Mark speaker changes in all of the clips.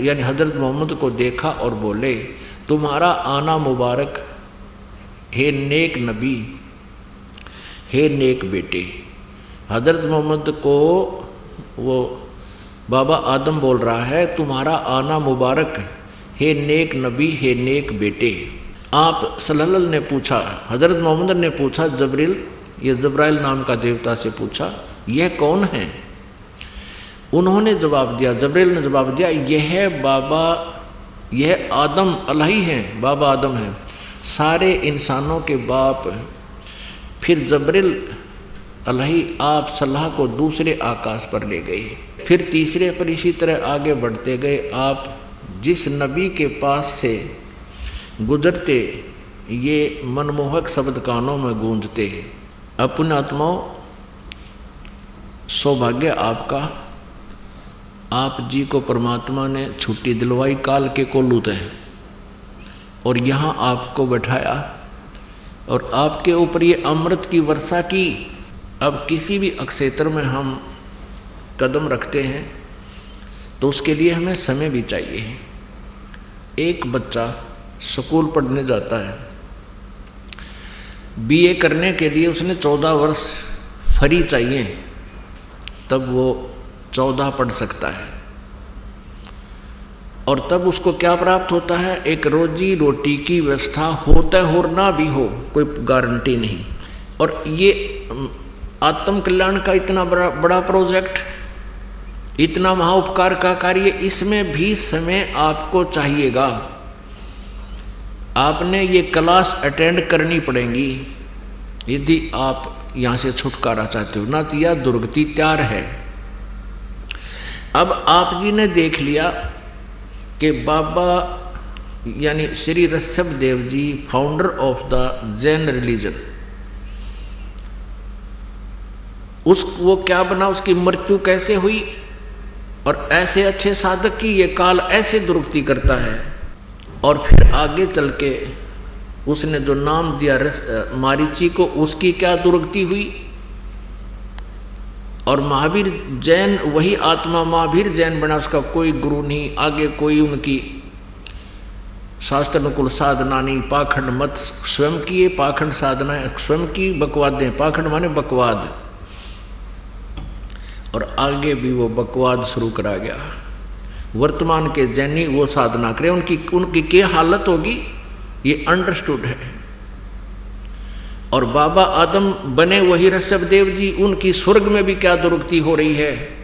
Speaker 1: यानी हज़रत मोहम्मद को देखा और बोले, तुम्हारा आना मुबारक, हे नेक नबी, हे नेक बेटे। हज़रत मोहम्मद को वो बाबा आदम बोल रहा है, तुम्हारा आना मुबारक, हे नेक नबी, हे नेक बेटे। आप सल्लल्लाहु ने पूछा, हज़रत मोहम्मद ने पूछा, जबरील? ये जबराइल नाम का देवता से पूछा, यह कौन है? उन्होंने जवाब दिया, जबरेल ने जवाब दिया, यह बाबा, यह आदम अलाही हैं, बाबा आदम हैं। सारे इंसानों के बाप, फिर जबरेल अलाही आप सलाह को दूसरे आकाश पर ले गए। फिर तीसरे पर इसी तरह आगे बढ़ते गए। आप जिस नबी के पास से गुजरते, ये मनमोहक शब्द कानों में गूंजते अपने आत्माओं, सौभाग्य आपका आप जी को परमात्मा ने छुट्टी दिलवाई काल के कोलूत है। और यहाँ आपको बैठाया और आपके ऊपर ये अमृत की वर्षा की अब किसी भी अक्षेत्र में हम कदम रखते हैं तो उसके लिए हमें समय भी चाहिए। एक बच्चा स्कूल पढ़ने जाता है। बीए करने के लिए उसने चौदह वर्ष फ्री चाहिए। तब वो चौदह पढ़ सकता है। और तब उसको क्या प्राप्त होता है? एक रोजी रोटी की व्यवस्था होते हो ना भी हो, कोई गारंटी नहीं। और ये आत्म कल्याण का इतना बड़ा बड़ा प्रोजेक्ट, इतना महाउपकार का कार्य, इसमें भी समय आपको चाहिएगा। आपने ये क्लास अटेंड करनी पड़ेगी। यदि आप यहाँ से छुटकारा चाहते हो ना तो यह दुर्गति त्यार है। अब आप जी ने देख लिया कि बाबा यानी Shri Rishabh Dev ji founder of the Jain religion उस वो क्या बना, उसकी मृत्यु कैसे हुई? और ऐसे अच्छे साधक की ये काल ऐसे दुरुक्ति करता है। और फिर आगे चल के उसने जो नाम दिया रस, मारीची को, उसकी क्या दुर्गति हुई? और महावीर जैन, वही आत्मा महावीर जैन बना, उसका कोई गुरु नहीं, आगे कोई उनकी शास्त्र अनुकूल साधना नहीं। पाखंड मत स्वयं की पाखंड साधना स्वयं की बकवादें पाखंड माने बकवाद। और आगे भी वो बकवाद शुरू करा गया। वर्तमान के जैनी वो साधना करें। उनकी उनकी क्या हालत होगी? ये अंडरस्टूड है। और बाबा आदम बने वही ऋषभ देव जी, उनकी स्वर्ग में भी क्या दुरुक्ति हो रही है?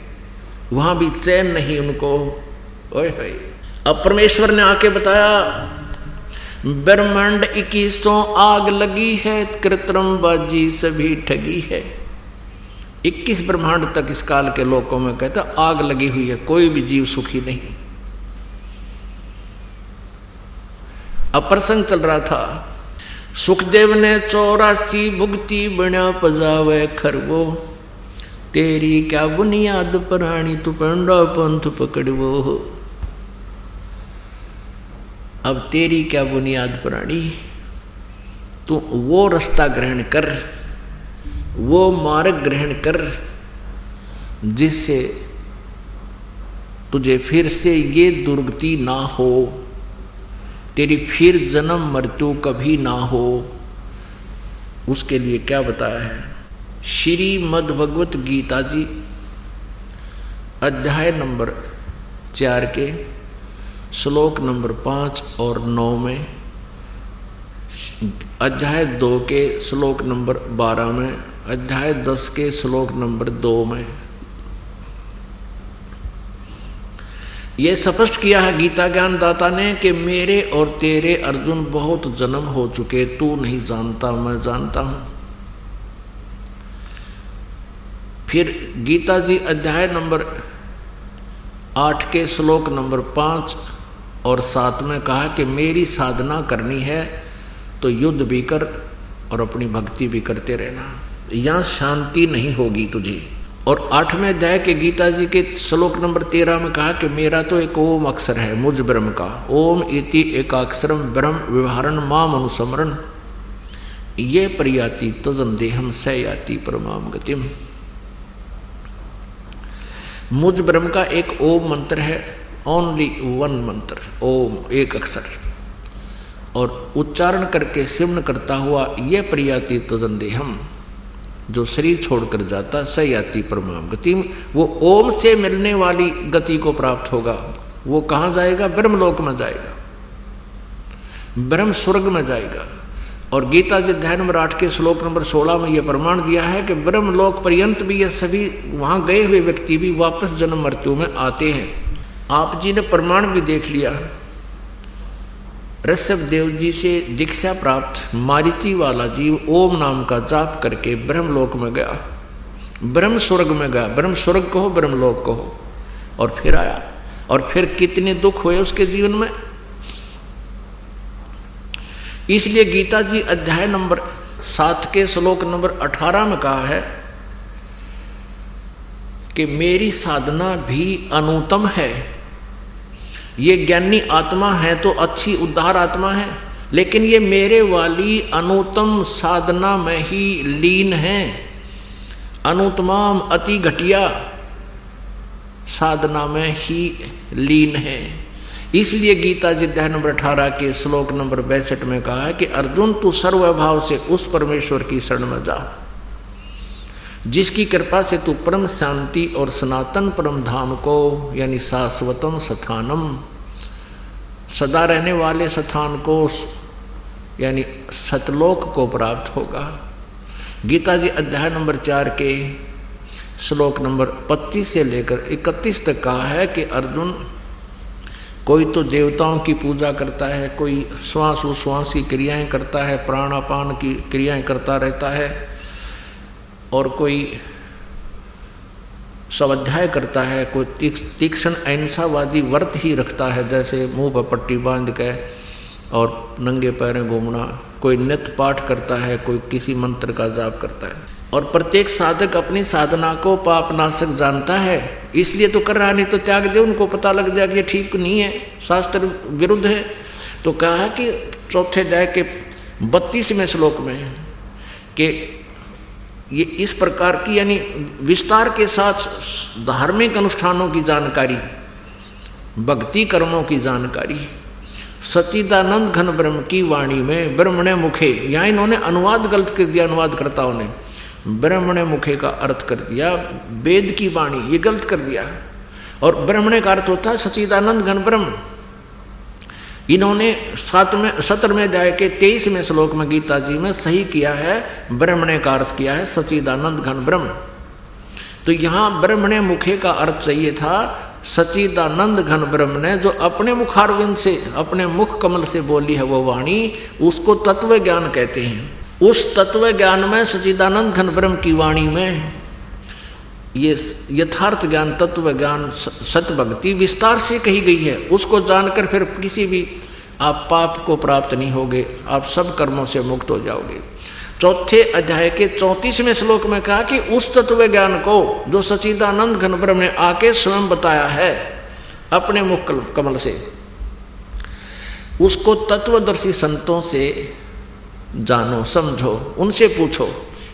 Speaker 1: वहाँ भी चैन नहीं उनको। ओए ओए अब परमेश्वर ने आके बताया, ब्रह्मांड इक्कीसों आग लगी है, कृत्रिम बाजी सभी ठगी है। इक्कीस ब्रह्मांड तक इस काल के लोगों में कहता, आग लगी हुई है, कोई भी जीव सुखी नहीं। अप्रसंग चल रहा था सुखदेव ने चौरासी भुगती बना पजावे खरवो। तेरी क्या बुनियाद प्राणी, तू पंडा पंथ पकड़वो। अब तेरी क्या बुनियाद प्राणी? तू वो रास्ता ग्रहण कर, वो मार्ग ग्रहण कर, जिससे तुझे फिर से ये दुर्गति ना हो। तेरी फिर जन्म मृत्यु कभी ना हो। उसके लिए क्या बताया है? श्री मद भगवत गीता जी, अध्याय नंबर चार के श्लोक नंबर पाँच और नौ में, अध्याय दो के श्लोक नंबर बारह में, अध्याय दस के श्लोक नंबर दो में ये स्पष्ट किया है गीता ज्ञान दाता ने कि मेरे और तेरे अर्जुन बहुत जन्म हो चुके, तू नहीं जानता, मैं जानता हूँ। फिर गीता जी अध्याय नंबर आठ के श्लोक नंबर पाँच और सात में कहा कि मेरी साधना करनी है तो युद्ध भी कर और अपनी भक्ति भी करते रहना। यहाँ शांति नहीं होगी तुझे। और आठवें अध्याय के गीता जी के श्लोक नंबर तेरह में कहा कि मेरा तो एक ओम अक्षर है, मुझ ब्रह्म का। ओम इति एकाक्षरम ब्रह्म व्यवहारण माम अनुसमरण ये प्रयाति तजन देहम सयाति परमाम गतिम। मुझ ब्रह्म का एक ओम मंत्र है ओनली वन मंत्र, ओम एक अक्षर। और उच्चारण करके सिमन करता हुआ यह प्रियाति तदंदेहम जो शरीर छोड़कर जाता स याति परमाम गति वो ओम से मिलने वाली गति को प्राप्त होगा। वो कहाँ जाएगा? ब्रह्मलोक में जाएगा। ब्रह्म स्वर्ग में जाएगा। और गीता जी अध्याय नंबर आठ के श्लोक नंबर सोलह में यह प्रमाण दिया है कि ब्रह्मलोक पर्यंत भी ये सभी, वहाँ गए हुए व्यक्ति भी वापस जन्म मृत्यु में आते हैं। आप जी ने प्रमाण भी देख लिया। ऋषभ देव जी से दीक्षा प्राप्त मारिची वाला जीव ओम नाम का जाप करके ब्रह्मलोक में गया। ब्रह्म स्वर्ग में गया। ब्रह्म स्वर्ग कहो, ब्रह्मलोक कहो। और फिर आया। और फिर कितने दुख हुए उसके जीवन में? इसलिए गीता जी अध्याय नंबर सात के श्लोक नंबर अठारह में कहा है कि मेरी साधना भी अनुतम है। ये ज्ञानी आत्मा है तो अच्छी उद्धार आत्मा है, लेकिन ये मेरे वाली अनुतम साधना में ही लीन है। अनुतमाम अति घटिया साधना में ही लीन है। इसलिए गीता जी अध्याय नंबर अठारह के श्लोक नंबर बैसठ में कहा है कि अर्जुन, तू सर्वभाव से उस परमेश्वर की शरण में जा। जिसकी कृपा से तू परम शांति और सनातन परम धाम को, यानी शाश्वतम स्थानम, सदा रहने वाले स्थान को, यानी सतलोक को प्राप्त होगा। गीता जी अध्याय नंबर चार के श्लोक नंबर 25 से लेकर 31 तक कहा है कि अर्जुन कोई तो देवताओं की पूजा करता है, कोई श्वास उश्वास की क्रियाएँ करता है, प्राणापान की क्रियाएँ करता रहता है और कोई स्वाध्याय करता है, कोई तीक्ष्ण अहिंसावादी व्रत ही रखता है, जैसे मुँह पर पट्टी बाँध के और नंगे पैरें घूमना, कोई नित्य पाठ करता है, कोई किसी मंत्र का जाप करता है। और प्रत्येक साधक अपनी साधना को पापनाशक जानता है, इसलिए तो कर रहा नहीं तो त्याग दे, उनको पता लग जाए कि ये ठीक नहीं है, शास्त्र विरुद्ध है। तो कहा कि चौथे अध्याय के बत्तीसवें श्लोक में कि ये इस प्रकार की, यानी विस्तार के साथ धार्मिक अनुष्ठानों की जानकारी, भक्ति कर्मों की जानकारी सचिदानंद घन ब्रह्म की वाणी में ब्रह्मणे मुखे यहाँ इन्होंने अनुवाद गलत कर दिया अनुवादकर्ताओं ने, ब्रह्मणे मुखे का अर्थ कर दिया, वेद की वाणी, ये गलत कर दिया। और ब्रह्मणे का अर्थ होता है सचिदानंद घन ब्रह्म। इन्होंने सातवें में जाए के तेईसवें श्लोक में गीता जी में सही किया है, ब्रह्मणे का अर्थ किया है सचिदानंद घन ब्रह्म। तो यहाँ ब्रह्मणे मुखे का अर्थ चाहिए था सचिदानंद घन ब्रह्म ने जो अपने मुखारविंद से, अपने मुख कमल से बोली है वो वाणी, उसको तत्व ज्ञान कहते हैं। उस तत्व ज्ञान में सचिदानंद घन ब्रह्म की वाणी में ये यथार्थ ज्ञान तत्व ज्ञान सत भक्ति विस्तार से कही गई है। उसको जानकर फिर किसी भी आप पाप को प्राप्त नहीं होगे। आप सब कर्मों से मुक्त हो जाओगे। चौथे अध्याय के चौंतीसवें श्लोक में कहा कि उस तत्व ज्ञान को जो सचिदानंद घन ने आके स्वयं बताया है, अपने मुख कमल से, उसको तत्वदर्शी संतों से जानो, समझो, उनसे पूछो।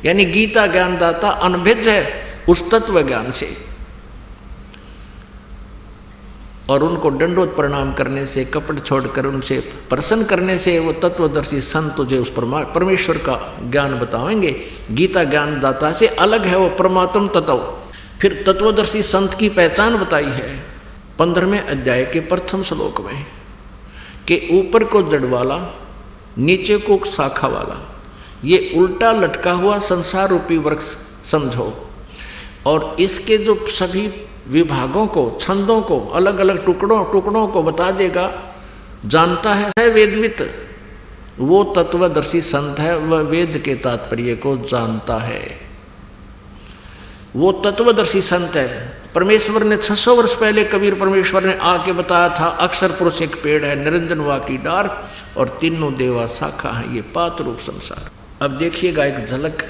Speaker 1: यानी गीता ज्ञानदाता अनभिज्ञ है। उस तत्व ज्ञान से। और उनको दंडोत प्रणाम करने से, कपट छोड़कर उनसे, प्रसन्न करने से वो तत्वदर्शी संत तुझे उस परमेश्वर का ज्ञान बताएँगे, गीता ज्ञान दाता से अलग है वो परमात्म तत्व। फिर तत्वदर्शी संत की पहचान बताई है पंद्रहवें अध्याय के प्रथम श्लोक में के ऊपर को जड़ वाला, नीचे को शाखा वाला, ये उल्टा लटका हुआ संसार रूपी वृक्ष समझो। और इसके जो सभी विभागों को, छंदों को अलग अलग टुकड़ों टुकड़ों को बता देगा, जानता है वेदवित। वो तत्वदर्शी संत है, वह वेद के तात्पर्य को जानता है। वो तत्वदर्शी संत है। परमेश्वर ने 600 वर्ष पहले कबीर परमेश्वर ने आके बताया था, अक्षर पुरुष एक पेड़ है, निरंजन वा की डार, और तीनों देवा शाखा है, ये पात्र रूप संसार। अब देखिएगा एक झलक।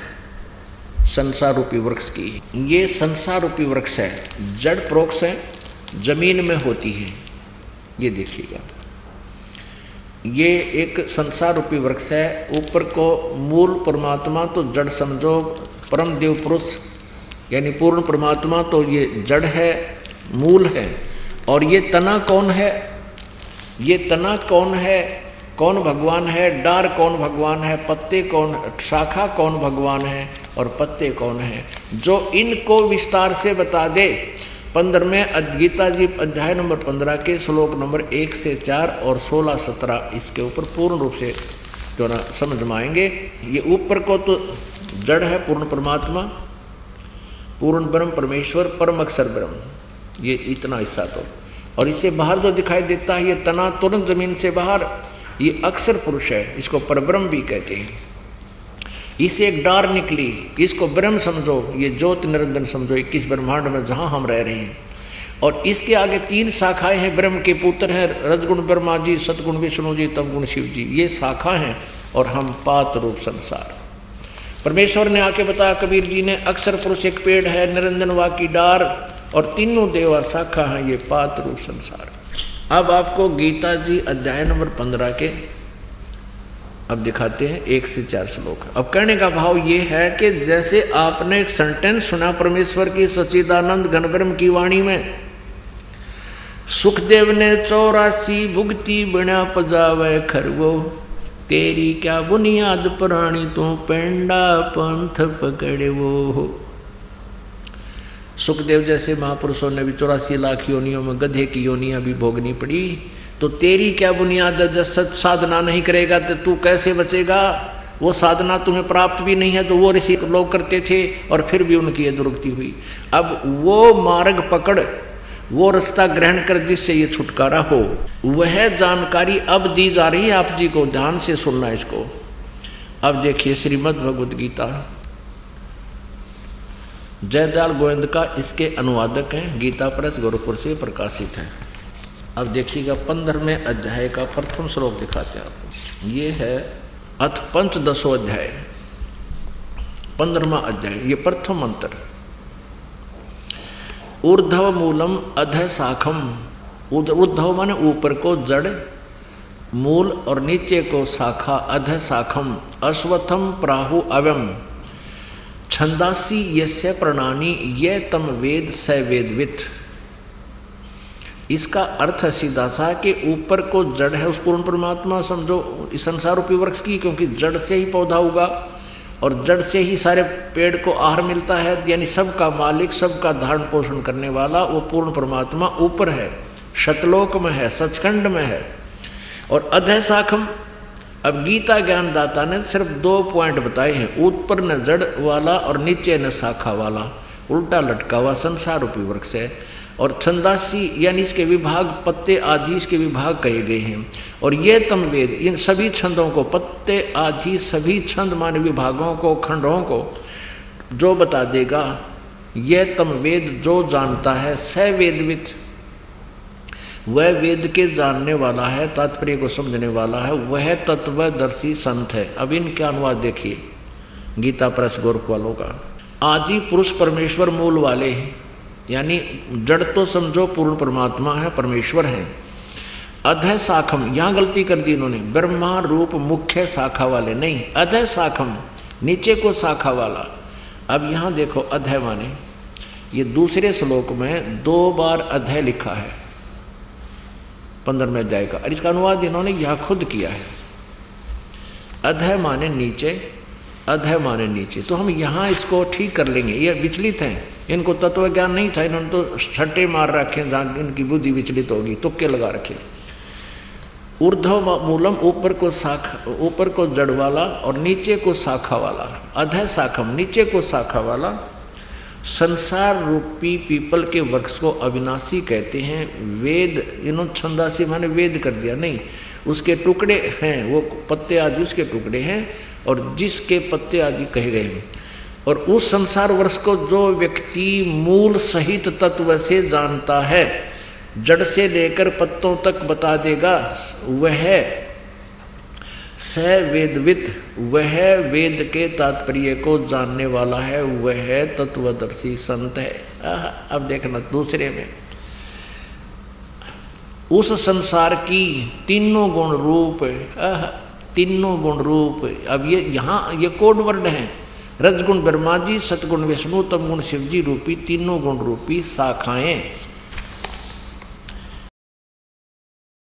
Speaker 1: संसार रूपी वृक्ष की। ये संसार रूपी वृक्ष है। जड़ प्रोक्ष है, ज़मीन में होती है। ये देखिएगा। ये एक संसार रूपी वृक्ष है। ऊपर को मूल परमात्मा तो जड़ समझो, परम देव पुरुष, यानी पूर्ण परमात्मा तो ये जड़ है, मूल है। और ये तना कौन है? ये तना कौन है? कौन भगवान है, डार कौन भगवान है, पत्ते कौन, शाखा कौन भगवान है और पत्ते कौन है? जो इनको विस्तार से बता दे। पंद्रहवें गीता जी अध्याय नंबर पंद्रह के श्लोक नंबर एक से चार और सोलह सत्रह इसके ऊपर पूर्ण रूप से जो ना समझ में आएँगे। ये ऊपर को तो जड़ है पूर्ण परमात्मा, पूर्ण ब्रह्म परमेश्वर, परम अक्षर ब्रह्म। ये इतना हिस्सा तो। और इससे बाहर जो दिखाई देता है, ये तना तुरंत ज़मीन से बाहर। ये अक्षर पुरुष है, इसको परब्रह्म भी कहते हैं। इससे एक डार निकली इसको ब्रह्म समझो, ये ज्योत निरंजन समझो, इक्कीस ब्रह्मांड में जहाँ हम रह रहे हैं। और इसके आगे तीन शाखाएँ हैं, ब्रह्म के पुत्र हैं, रजगुण ब्रह्मा जी सतगुण विष्णु जी, तमगुण शिव जी, ये शाखा हैं और हम पात रूप संसार। परमेश्वर ने आके बताया, कबीर जी ने अक्षर पुरुष एक पेड़ है निरंजन वा की डार, और तीनों देवा शाखा है, ये पात रूप संसार। अब आपको गीता जी अध्याय नंबर पंद्रह के अब दिखाते हैं, एक से चार श्लोक। अब कहने का भाव ये है कि जैसे आपने एक सेंटेंस सुना परमेश्वर की सचिदानंद घनब्रह्म की वाणी में, सुखदेव ने चौरासी भुगती बिना पजावे खरवो तेरी क्या बुनियाद पुरानी तू पेंडा पंथ पकड़े वो सुखदेव जैसे महापुरुषों ने भी चौरासी लाख योनियों में गधे की योनियाँ भी भोगनी पड़ी। तो तेरी क्या बुनियाद है? जब सच साधना नहीं करेगा तो तू कैसे बचेगा? वो साधना तुम्हें प्राप्त भी नहीं है तो वो ऋषि लोग करते थे और फिर भी उनकी दुरुक्ति हुई। अब वो मार्ग पकड़, वो रास्ता ग्रहण कर जिससे ये छुटकारा हो, वह जानकारी अब दी जा रही है। आप जी को ध्यान से सुनना इसको। अब देखिए श्रीमद् भगवद गीता जयदयाल गोविंद का इसके अनुवादक हैं, गीता प्रेस, गोरखपुर से प्रकाशित है। अब देखिएगा पंद्रहवें अध्याय का प्रथम श्लोक दिखाते हैं आपको। ये है अथ पंचदशो अध्याय। पंद्रमा अध्याय, ये प्रथम अंतर ऊर्धव मूलम अध शाखम। ऊर्धव माने ऊपर को जड़, मूल और नीचे को शाखा, अध शाखम। अश्वथम प्राहु अवम छंदासी यस्य प्रणानी, ये तम वेद स वेदवित। इसका अर्थ सीधा सा कि ऊपर को जड़ है, उस पूर्ण परमात्मा, समझो, इस संसार रूपी वृक्ष की, क्योंकि जड़ से ही पौधा होगा, और जड़ से ही सारे पेड़ को आहार मिलता है, यानी सबका मालिक, सबका धारण पोषण करने वाला वो पूर्ण परमात्मा ऊपर है। शतलोक में है सचखंड में है, और अधय शाखम अब गीता ज्ञानदाता ने सिर्फ़ दो पॉइंट बताए हैं, ऊपर न जड़ वाला और नीचे न शाखा वाला, उल्टा लटका हुआ संसार रूपी वृक्ष है, और छंदासी यानी इसके विभाग, पत्ते आदि इसके विभाग कहे गए हैं, और ये तम वेद, इन सभी छंदों को, पत्ते आदि सभी छंद मान विभागों को, खंडों को, जो बता देगा यह तम वेद जो जानता है स वह वेद के जानने वाला है, तात्पर्य को समझने वाला है, वह तत्वदर्शी संत है। अब इनके अनुवाद देखिए, गीता प्रेस गोरख वालों का। आदि पुरुष परमेश्वर मूल वाले हैं, यानी जड़ तो समझो, पूर्ण परमात्मा है, परमेश्वर है। अधय शाखम यहाँ गलती कर दी इन्होंने, ब्रह्मा रूप मुख्य शाखा वाले, नहीं अधय शाखम नीचे को शाखा वाला। अब यहाँ देखो अधय माने, ये दूसरे श्लोक में दो बार अधय लिखा है। पंद्रहवें अध्याय का और इसका अनुवाद इन्होंने यह खुद किया है। अधय माने नीचे अधय माने नीचे। तो हम यहाँ इसको ठीक कर लेंगे। ये विचलित हैं। इनको तत्व ज्ञान नहीं था। इन्होंने तो छट्टे मार रखे जहाँ इनकी बुद्धि विचलित होगी। तुक्के लगा रखे। ऊर्धव मूलम, ऊपर को शाखा, ऊपर को जड़ वाला और नीचे को शाखा वाला। अधय शाखम, नीचे को शाखा वाला। संसार रूपी पीपल के वृक्ष को अविनाशी कहते हैं। वेद इन्होंने छंदासी माने वेद कर दिया। नहीं, उसके टुकड़े हैं, वो पत्ते आदि उसके टुकड़े हैं और जिसके पत्ते आदि कहे गए हैं। और उस संसार वर्ष को जो व्यक्ति मूल सहित तत्व से जानता है, जड़ से लेकर पत्तों तक बता देगा, वह स वेदवित वह वेद के तात्पर्य को जानने वाला है, वह तत्वदर्शी संत है। अब देखना दूसरे में। उस संसार की तीनों गुण रूप तीनों गुण रूप, अब ये यहाँ, ये कोड वर्ड है। रजगुण ब्रह्मा जी, सतगुण विष्णु, तमगुण शिव जी रूपी तीनों गुण रूपी शाखाएँ।